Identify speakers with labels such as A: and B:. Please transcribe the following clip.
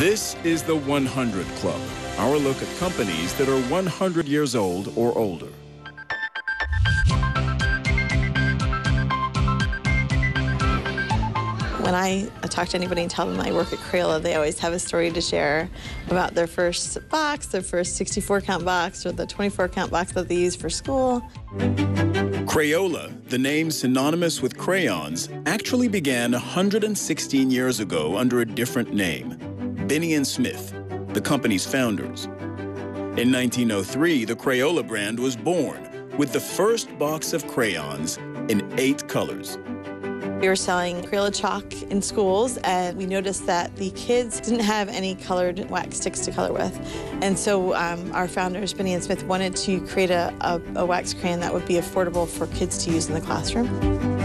A: This is the 100 Club, our look at companies that are 100 years old or older.
B: When I talk to anybody and tell them I work at Crayola, they always have a story to share about their first box, their first 64 count box, or the 24 count box that they use for school.
A: Crayola, the name synonymous with crayons, actually began 116 years ago under a different name Binney and Smith, the company's founders. In 1903, the Crayola brand was born with the first box of crayons in eight colors.
B: We were selling Crayola chalk in schools, and we noticed that the kids didn't have any colored wax sticks to color with. And so um, our founders, Binney and Smith, wanted to create a, a, a wax crayon that would be affordable for kids to use in the classroom.